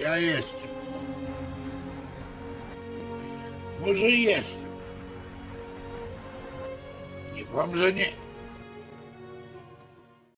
Я есть. Мы же есть. Не вам же не...